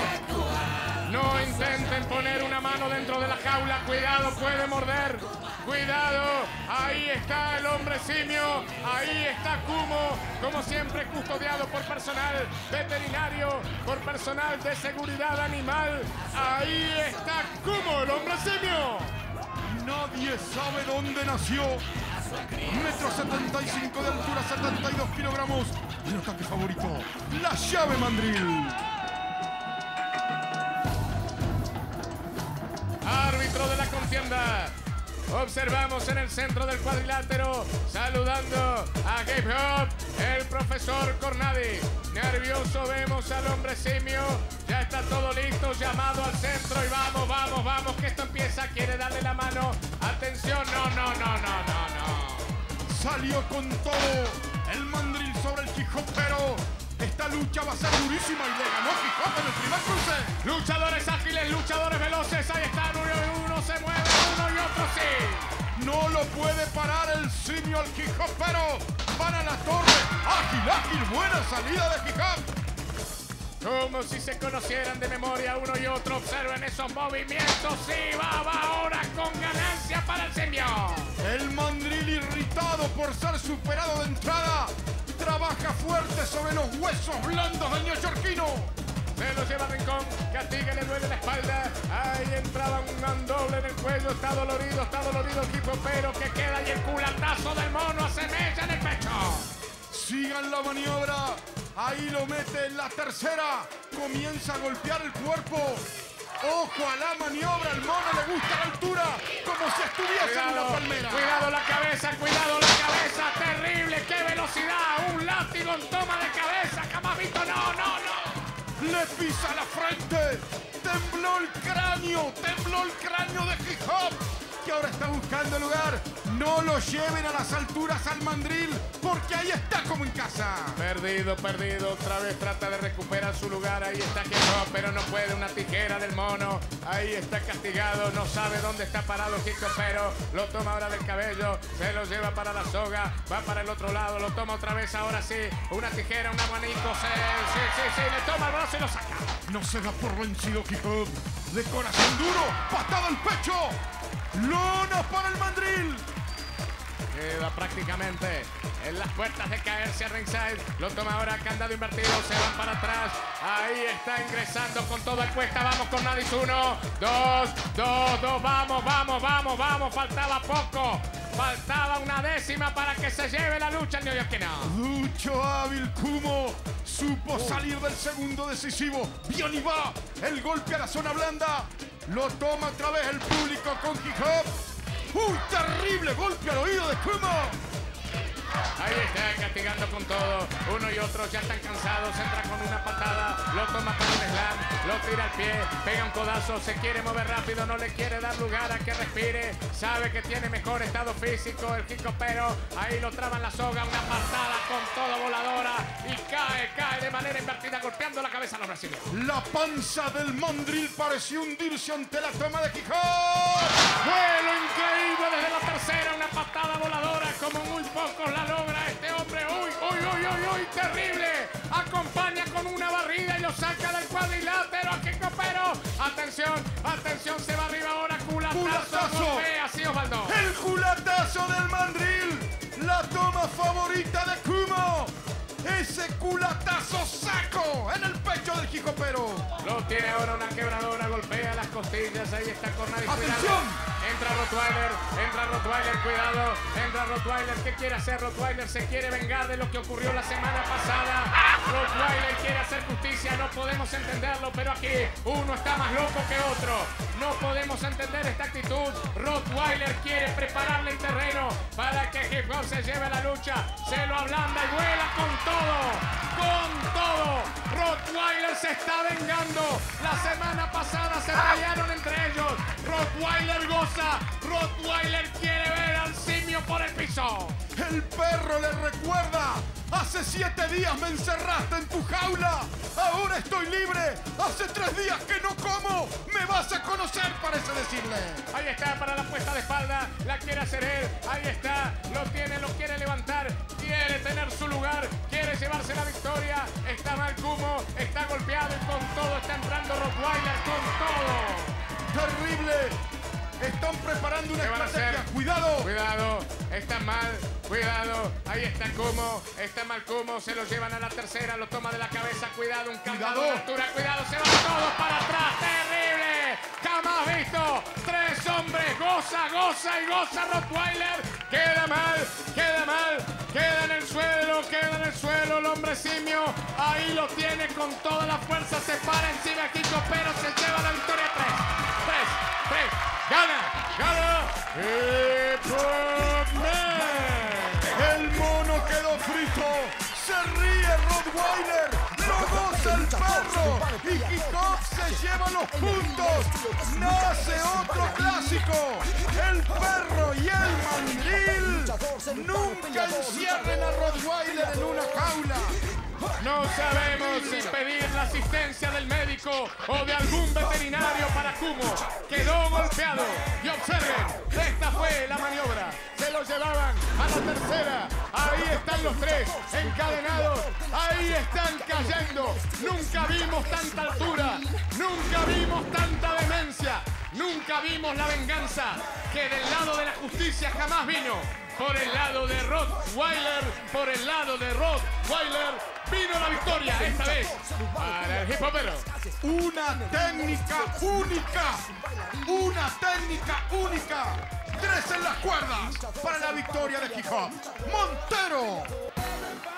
No intenten poner una mano dentro de la jaula. Cuidado, puede morder. Cuidado. Ahí está el hombre simio. Ahí está Kumo. Como siempre, custodiado por personal veterinario, por personal de seguridad animal. Ahí está Kumo, el hombre simio. Nadie sabe dónde nació. Metro 75 de altura, 72 kilogramos. Mi ataque favorito, la llave mandril. Árbitro de la contienda. Observamos en el centro del cuadrilátero, saludando a Gabe Hop, el profesor Cornadi. Nervioso vemos al hombre simio. Ya está todo listo, llamado al centro Salió con todo. El mandril sobre el Quijopero. Esta lucha va a ser durísima y le ganó Quijote en el primer cruce. Luchadores ágiles, luchadores veloces. Ahí están, uno y uno se mueve, uno y otro sí. No lo puede parar el simio al Quijopero. Van a la torre. Ágil, ágil, buena salida de Quijop. Como si se conocieran de memoria uno y otro. Observen esos movimientos. Sí, va, va ahora con ganancia para el simio. El mandril irritado por ser superado de entrada. Trabaja fuerte sobre los huesos blandos del neoyorquino. Se lo lleva Rincón, castiga, le duele la espalda. Ahí entraba un mandoble en el cuello, está dolorido, está dolorido el tipo, pero que queda y el culatazo del mono se mete en el pecho. Sigan la maniobra. Ahí lo mete en la tercera. Comienza a golpear el cuerpo. Ojo a la maniobra. El mono le gusta la altura. Como si estuviese en una palmera. cuidado la cabeza, cuidado la cabeza, terrible, qué velocidad, un látigo en toma de cabeza, jamás visto, no, no, no. Le pisa la frente. Tembló el cráneo. Tembló el cráneo de Hop. Que ahora está buscando lugar. No lo lleven a las alturas al mandril. Porque ahí está como en casa. Perdido, perdido, otra vez trata de recuperar su lugar, ahí está Kiko, pero no puede, una tijera del mono, ahí está castigado, no sabe dónde está parado Kiko, pero lo toma ahora del cabello, se lo lleva para la soga, va para el otro lado, lo toma otra vez, ahora sí, una tijera, un abanico, se, sí, sí, sí, le toma el brazo y lo saca. No se da por vencido Hop. De corazón duro. Patada al pecho. Lona para el mandril. Queda prácticamente en las puertas de caerse a ringside. Lo toma ahora candado invertido. Se van para atrás. Ahí está ingresando con todo el cuesta. Vamos con Nadis. Uno, dos, dos, dos. Vamos, vamos, vamos, vamos. Faltaba poco. Faltaba una décima para que se lleve la lucha el New York no. Lucho hábil, Kumo. Supo salir del segundo decisivo. Bien y va. El golpe a la zona blanda. Lo toma otra vez el público con hip hop. ¡Un terrible golpe al oído de Kumo! Ahí está castigando con todo. Uno y otro ya están cansados. Entra con una patada. Lo toma con un slam. Lo tira al pie. Pega un codazo. Se quiere mover rápido. No le quiere dar lugar a que respire. Sabe que tiene mejor estado físico. El Kiko pero ahí lo traba en la soga. Una patada con todo voladora. Y cae, cae de manera invertida. Golpeando la cabeza a los brasileños. La panza del mandril pareció hundirse ante la toma de Quijón. Vuelo increíble desde la tercera. Una patada voladora como muy terrible. Acompaña con una barrida y lo saca del cuadrilátero. Aquí Pero Atención, atención, se va arriba ahora. Culatazo. Culatazo. Golpea, así Osvaldo. El culatazo del mandril. La toma favorita de Kumo. Ese culatazo saco en el pecho del jicopero. Lo tiene ahora una quebradora, golpea las costillas, ahí está Cornari. ¡Atención! Entra Rottweiler, entra Rottweiler, cuidado, entra Rottweiler, ¿qué quiere hacer Rottweiler? Se quiere vengar de lo que ocurrió la semana pasada. Rottweiler quiere hacer justicia, no podemos entenderlo, pero aquí uno está más loco que otro. No podemos entender esta actitud. Rottweiler quiere prepararle el terreno Hip Hop se lleve la lucha. Se lo ablanda y vuela con todo, con todo. Rottweiler se está vengando. La semana pasada se pelearon entre ellos. Rottweiler goza. Rottweiler quiere ver por el piso. El perro le recuerda. Hace siete días me encerraste en tu jaula. Ahora estoy libre. Hace tres días que no como. Me vas a conocer, parece decirle. Ahí está para la puesta de espalda. La quiere hacer él. Ahí está. Lo tiene, lo quiere levantar. Quiere tener su lugar. Quiere llevarse la victoria. Está mal Kumo. Está golpeado y con todo está entrando Rottweiler. Con todo. Terrible. Están preparando una ¿Qué van a estrategia. hacer? Cuidado. Cuidado, está mal, cuidado, ahí está Kumo, está mal Kumo, se lo llevan a la tercera, lo toma de la cabeza, cuidado, un candado de altura, cuidado, se van todos para atrás, terrible, jamás visto, tres hombres, goza, goza y goza Rottweiler, queda mal, queda mal, queda en el suelo, queda en el suelo el hombre simio, ahí lo tiene con toda la fuerza, se para encima Kiko, pero se lleva la victoria, tres, tres, tres, gana, gana, Man. El mono quedó frito. Se ríe Rottweiler. Lo goza el perro. Y Kikov se lleva los puntos. Nace otro clásico. El perro y el mandril. Nunca encierren a Rottweiler en una jaula. No sabemos si pedir la asistencia del médico o de algún veterinario para Kumo. Quedó golpeado. Y observen, esta fue la maniobra. Se lo llevaban a la tercera. Ahí están los tres encadenados. Ahí están cayendo. Nunca vimos tanta altura. Nunca vimos tanta demencia. Nunca vimos la venganza que del lado de la justicia jamás vino. Por el lado de Rottweiler, por el lado de Rottweiler, vino la victoria esta vez para el hip hopero. Una técnica única. Una técnica única. Tres en las cuerdas para la victoria de Kikov. Montero.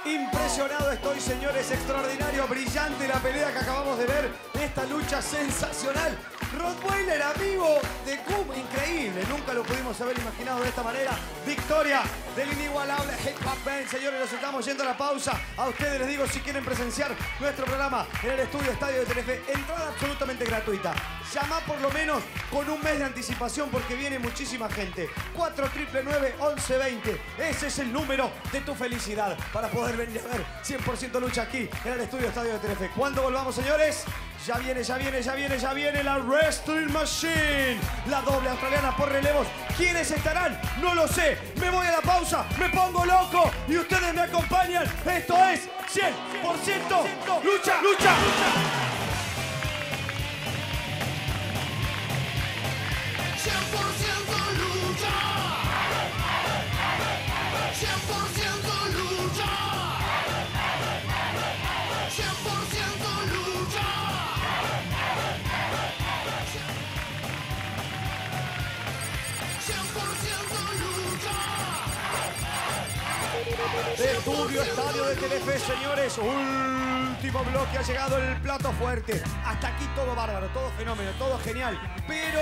Impresionado estoy, señores. Extraordinario, brillante la pelea que acabamos de ver. Esta lucha sensacional. Rottweiler, amigo de Kumo. Increíble. Nunca lo pudimos haber imaginado de esta manera. Victoria del inigualable Hip Hop Band. Señores, nos estamos yendo a la pausa. A ustedes les digo, si quieren presenciar nuestro programa en el estudio Estadio de Telefe, entrada absolutamente gratuita. Llama por lo menos con un mes de anticipación porque viene muchísima gente. 499-1120. Ese es el número de tu felicidad para poder venir a ver 100% lucha aquí en el estudio Estadio de Telefe. ¿Cuándo volvamos, señores? Ya viene, ya viene, ya viene, ya viene la Wrestling Machine. La doble australiana por relevos. ¿Quiénes estarán? No lo sé. Me voy a la pausa, me pongo loco y ustedes me acompañan. Esto es 100% lucha, lucha, lucha. 100% estudio estadio de Telefe, señores. Último bloque ha llegado el plato fuerte. Hasta aquí todo bárbaro, todo fenómeno, todo genial. Pero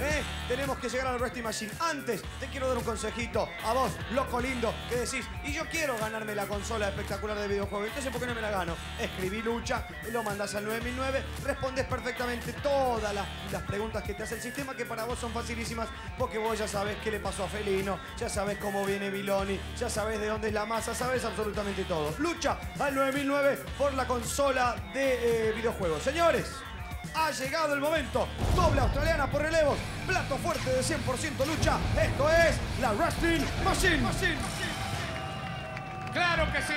eh, tenemos que llegar al Wrestling Machine. Antes, te quiero dar un consejito a vos, loco lindo, que decís, y yo quiero ganarme la consola espectacular de videojuegos. Entonces, ¿por qué no me la gano? Escribí lucha, lo mandás al 9009, respondes perfectamente todas las, las preguntas que te hace el sistema, que para vos son facilísimas, porque vos ya sabés qué le pasó a Felino, ya sabés cómo viene Viloni, ya sabés de dónde es la masa, sabés absolutamente todo. Lucha al 9009 por la consola de eh, videojuegos. Señores, ha llegado el momento. Doble australiana por relevos. Plato fuerte de 100% lucha. Esto es la Wrestling Machine. Machine. Claro que sí.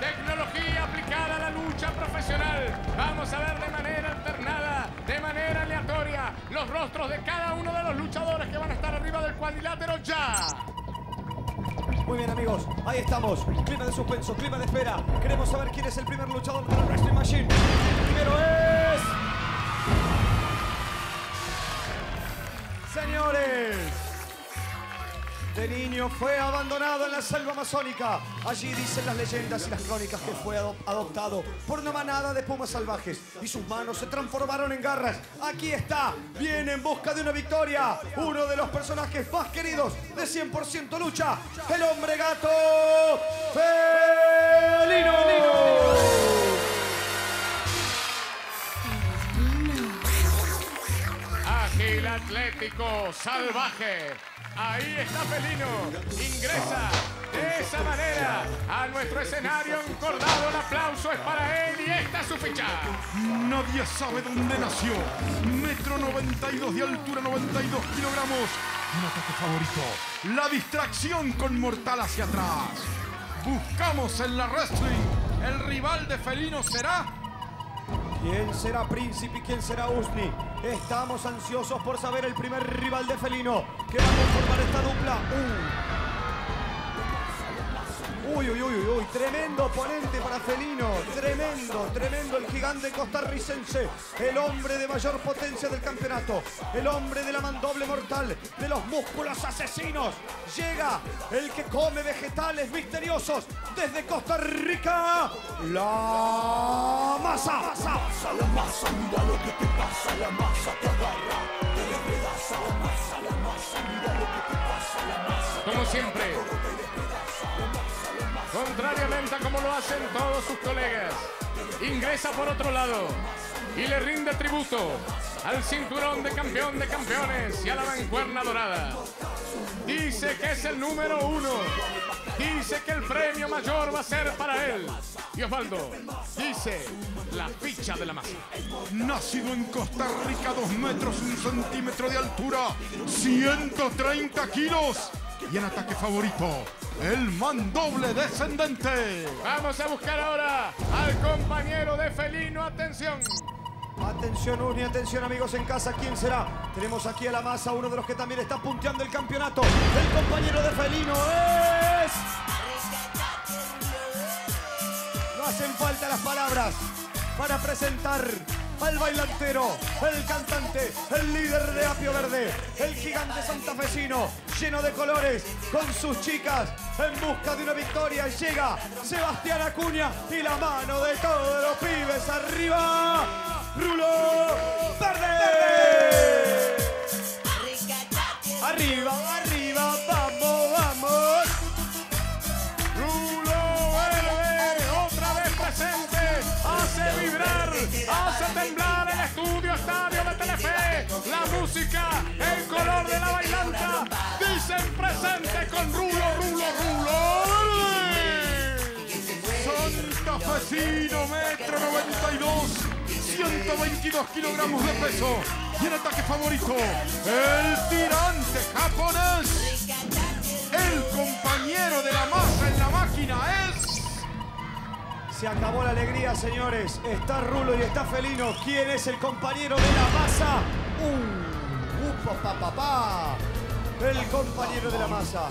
Tecnología aplicada a la lucha profesional. Vamos a ver de manera alternada, de manera aleatoria, los rostros de cada uno de los luchadores que van a estar arriba del cuadrilátero ya. Muy bien, amigos. Ahí estamos. Clima de suspenso, clima de espera. Queremos saber quién es el primer luchador de la Wrestling Machine. El primero es. Señores. De niño fue abandonado en la selva amazónica. Allí dicen las leyendas y las crónicas que fue ado- adoptado por una manada de pumas salvajes y sus manos se transformaron en garras. Aquí está, viene en busca de una victoria. Uno de los personajes más queridos de 100% lucha, el hombre gato Felino. Ágil, atlético, salvaje. Ahí está Felino. Ingresa de esa manera a nuestro escenario encordado. El aplauso es para él y esta es su ficha. Nadie sabe dónde nació. Metro 92 de altura, 92 kilogramos. Un ataque favorito. La distracción con mortal hacia atrás. Buscamos en la wrestling. El rival de Felino será ¿Quién será Príncipe y quién será Usni? Estamos ansiosos por saber el primer rival de Felino que va a esta dupla. Uh. Uy, uy, uy, uy, uy, tremendo oponente para Felino, tremendo, tremendo el gigante costarricense, el hombre de mayor potencia del campeonato, el hombre de la mandoble mortal, de los músculos asesinos. Llega el que come vegetales misteriosos desde Costa Rica, la masa. Como siempre. Contrariamente a como lo hacen todos sus colegas, ingresa por otro lado y le rinde tributo al cinturón de campeón de campeones y a la mancuerna dorada. Dice que es el número uno. Dice que el premio mayor va a ser para él. Y Osvaldo dice la ficha de la masa. Nacido en Costa Rica, 2 metros, 1 centímetro de altura, 130 kilos. Y en ataque favorito, el mandoble descendente. Vamos a buscar ahora al compañero de Felino. Atención. Atención, Uni, atención amigos en casa, ¿quién será? Tenemos aquí a la masa, uno de los que también está punteando el campeonato. El compañero de Felino es... No hacen falta las palabras para presentar al bailantero, el cantante, el líder de Apio Verde, el gigante santafesino, lleno de colores, con sus chicas, en busca de una victoria. Llega Sebastián Acuña y la mano de todos los pibes arriba. Rulo Verde. Arriba, arriba, el color de la bailanta, dicen presente con Rulo, Rulo, Rulo Verde. Santafesino, metro 92, 122 kilogramos de peso. Y en ataque favorito, el tirante japonés. El compañero de la masa en la máquina es... Se acabó la alegría, señores. Está Rulo y está Felino. ¿Quién es el compañero de la masa? Uh, upa, pa. El compañero de la masa.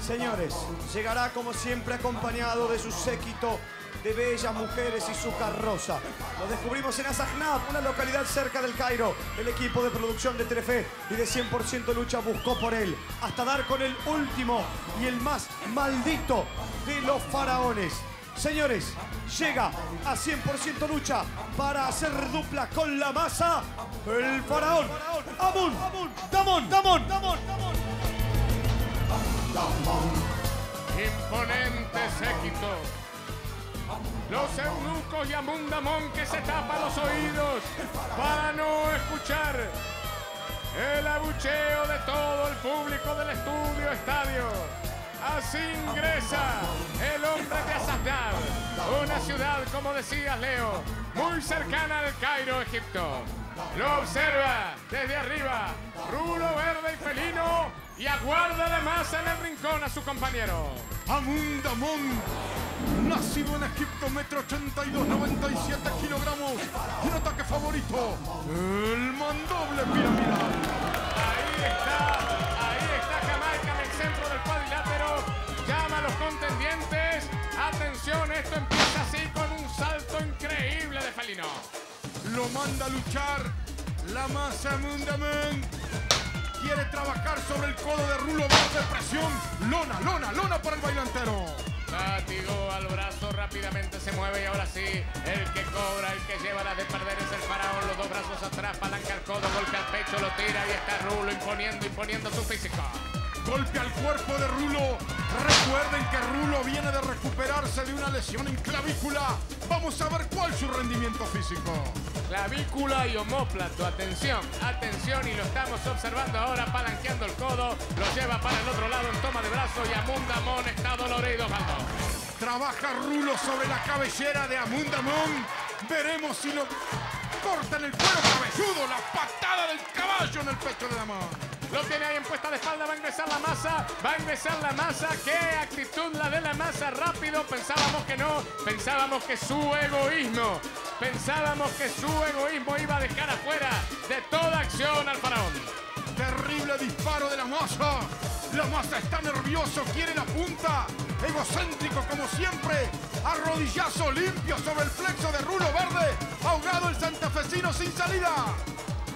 Señores, llegará como siempre acompañado de su séquito de bellas mujeres y su carroza. Lo descubrimos en Azagnab, una localidad cerca del Cairo. El equipo de producción de Telefe y de 100% lucha buscó por él hasta dar con el último y el más maldito de los faraones. Señores, llega a 100% lucha para hacer dupla con la masa el faraón Amun, Damon, Damon, Damon, Imponente séquito. Los eunucos y Amundamón que se tapan los oídos para no escuchar el abucheo de todo el público del estudio estadio. Así ingresa el hombre de Asasdad, una ciudad, como decías Leo, muy cercana al Cairo, Egipto. Lo observa desde arriba, rulo verde y felino, y aguarda además en el rincón a su compañero. Amundamón, nacido en Egipto, metro 82, 97 kilogramos, un ataque favorito, el mandoble piramidal. Ahí está, felino. Lo manda a luchar la masa Amundamón. Quiere trabajar sobre el codo de Rulo Verde, presión, lona, lona, lona para el bailantero. Látigo al brazo rápidamente se mueve y ahora sí, el que cobra, el que lleva las de perder es el faraón. Los dos brazos atrás, palanca al codo, golpe al pecho, lo tira y está Rulo imponiendo, imponiendo su físico. Golpe al cuerpo de Rulo. Recuerden que Rulo viene de recuperarse de una lesión en clavícula. Vamos a ver cuál es su rendimiento físico. Clavícula y homóplato, atención, atención y lo estamos observando ahora palanqueando el codo, lo lleva para el otro lado en toma de brazo y Amundamón está dolorido, Baldo. Trabaja Rulo sobre la cabellera de Amundamón. Veremos si lo corta en el cuero cabelludo. La patada del caballo en el pecho de Damón. Lo tiene ahí en puesta de espalda, va a ingresar la masa, va a ingresar la masa, qué actitud la de la masa, rápido, pensábamos que no, pensábamos que su egoísmo, pensábamos que su egoísmo iba a dejar afuera de toda acción al faraón. Terrible disparo de la masa. La masa está nervioso, quiere la punta. Egocéntrico como siempre. Arrodillazo limpio sobre el flexo de Rulo Verde. Ahogado el santafesino sin salida.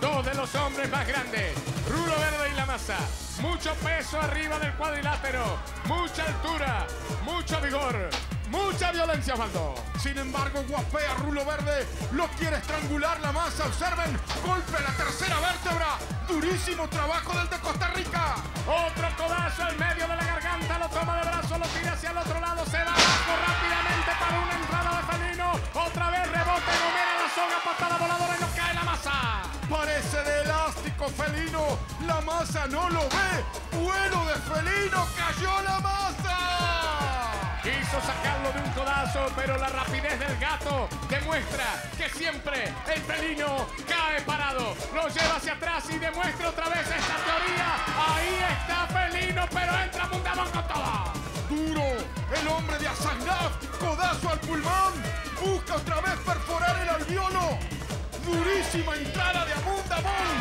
Dos de los hombres más grandes, Rulo Verde y la masa. Mucho peso arriba del cuadrilátero, mucha altura, mucho vigor, mucha violencia, Osvaldo. Sin embargo, guapea Rulo Verde. Lo quiere estrangular la masa. Observen. Golpe la tercera vértebra. Durísimo trabajo del de Costa Rica. Otro codazo en medio de la garganta, lo toma de brazo, lo tira hacia el otro lado, se va abajo rápidamente para una entrada de Felino. Otra vez rebote, gomera la soga, patada voladora y no cae la masa. Parece de elástico felino. La masa no lo ve. Vuelo de felino. Cayó la masa. Quiso sacarlo de un codazo, pero la rapidez del gato demuestra que siempre el felino cae parado. Lo lleva hacia atrás y demuestra otra vez esta teoría. Ahí está felino, pero entra Mundamón con todo. Duro. El hombre de Asanaf. Codazo al pulmón. Busca otra vez perforar el alveolo. Durísima entrada de Amundamón.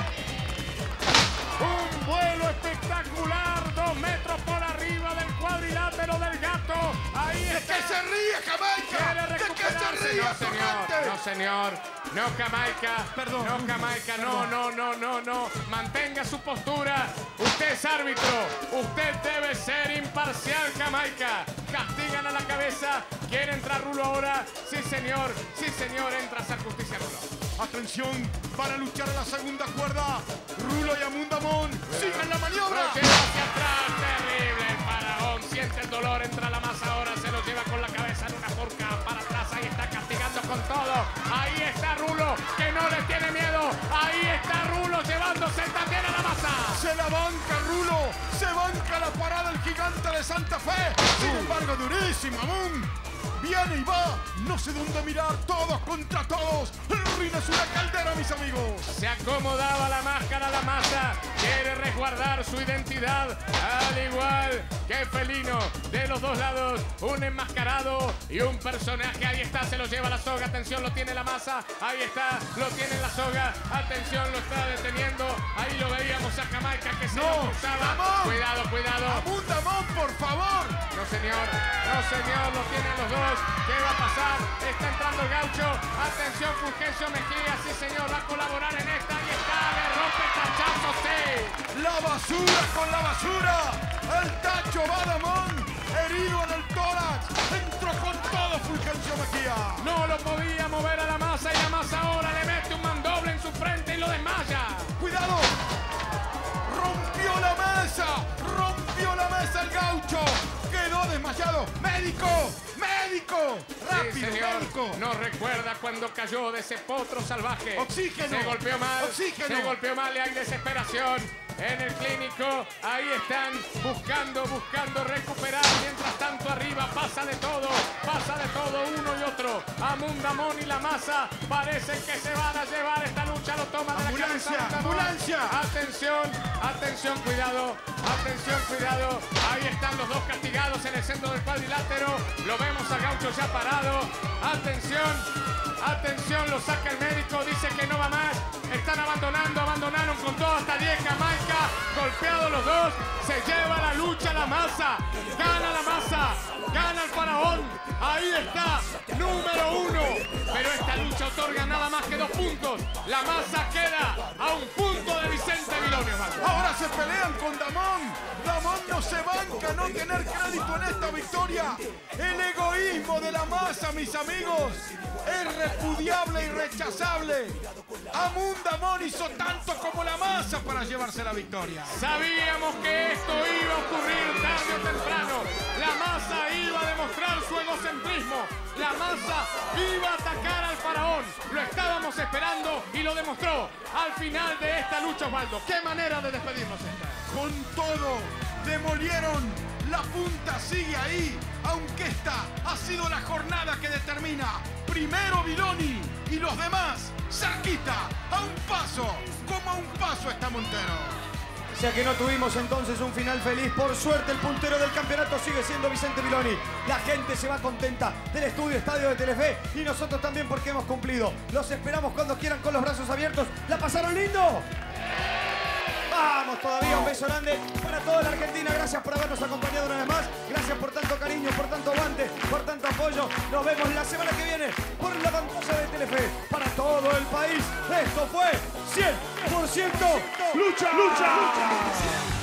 Un vuelo espectacular, dos metros por arriba del cuadrilátero del gato. Ahí ¿De está. qué se ríe, Jamaica? ¿De qué se ríe, No, señor. No, señor. No, Jamaica. Perdón. No, Jamaica. No, no, no, no, no. Mantenga su postura. Usted es árbitro. Usted debe ser imparcial, Jamaica. Castigan a la cabeza. ¿Quiere entrar Rulo ahora? Sí, señor. Sí, señor. Entra a hacer justicia, Rulo. Atención para luchar a la segunda cuerda. Rulo y Amundamón sigan la maniobra. Hacia atrás, terrible el faraón. Siente el dolor, entra la masa ahora, se lo lleva con la cabeza en una forca para atrás. Ahí está castigando con todo. Ahí está Rulo, que no le tiene miedo. Ahí está Rulo llevándose también a la masa. Se la banca Rulo, se banca la parada el gigante de Santa Fe. Sin embargo, durísimo, Amún. Viene y va, no sé dónde mirar, todos contra todos. Es una caldera, mis amigos. Se acomodaba la máscara la masa. Quiere resguardar su identidad. Al igual que Felino. De los dos lados, un enmascarado y un personaje. Ahí está, se lo lleva la soga. Atención, lo tiene la masa. Ahí está, lo tiene la soga. Atención, lo está deteniendo. Ahí lo veíamos a Jamaica que se No, lo. Cuidado, cuidado. Amundamón, por favor. No, señor. No, señor. Lo tienen los dos. ¿Qué va a pasar? Está entrando el gaucho. Atención, Fulgencio Mejía. Sí, señor. Va a colaborar en esta. Ahí está. Le rompe el tachazo. Sí. La basura con la basura. El tacho va Damón. herido en el tórax. Entró con todo Fulgencio Mejía. No lo podía mover a la masa y la masa ahora le mete un mandoble en su frente y lo desmaya. ¡Cuidado! ¡Rompió la mesa! ¡Rompió la mesa el gaucho! ¡Quedó desmayado! ¡Médico! ¡Médico! ¡Rápido, Sí, médico! No recuerda cuando cayó de ese potro salvaje. Oxígeno. Se golpeó mal. Oxígeno. Se golpeó mal y hay desesperación. En el clínico, ahí están buscando, buscando recuperar. Mientras tanto arriba pasa de todo, pasa de todo uno y otro. Amundamón y la masa parecen que se van a llevar esta lucha. Lo toma de la Ambulancia, cabeza Amundamón. ambulancia. Atención, atención, cuidado, atención, cuidado. Ahí están los dos castigados en el centro del cuadrilátero. Lo vemos a Gaucho ya parado. Atención, atención, lo saca el médico, dice que no va más. Están abandonando, abandonaron con todo hasta 10 Jamaica. Golpeados los dos, se lleva la lucha la masa. Gana la masa, gana el faraón. Ahí está, número uno. Pero esta lucha otorga nada más que dos puntos. La masa queda a un punto de Vicente Vilonio. Ahora se pelean con Damón. Damón no se banca no tener crédito en esta victoria. El egoísmo de la masa, mis amigos, es repudiable y rechazable. Amun Damón hizo tanto como la masa para llevarse la victoria. Sabíamos que esto iba a ocurrir tarde o temprano. La masa iba a demostrar su egocentrismo. La masa iba a atacar al faraón. Lo estábamos esperando y lo demostró al final de esta lucha, Osvaldo. ¿Qué manera de despedirnos esta? Con todo, demolieron. La punta sigue ahí, aunque esta ha sido la jornada que determina primero Viloni y los demás, Saquita, a un paso, como a un paso está Montero. O sea que no tuvimos entonces un final feliz. Por suerte el puntero del campeonato sigue siendo Vicente Viloni. La gente se va contenta del estudio Estadio de Telefe y nosotros también porque hemos cumplido. Los esperamos cuando quieran con los brazos abiertos. ¿La pasaron lindo? Vamos todavía, un beso grande para toda la Argentina. Gracias por habernos acompañado una vez más. Gracias por tanto cariño, por tanto aguante, por tanto apoyo. Nos vemos la semana que viene por la pantalla de Telefe para todo el país. Esto fue 100% lucha. lucha.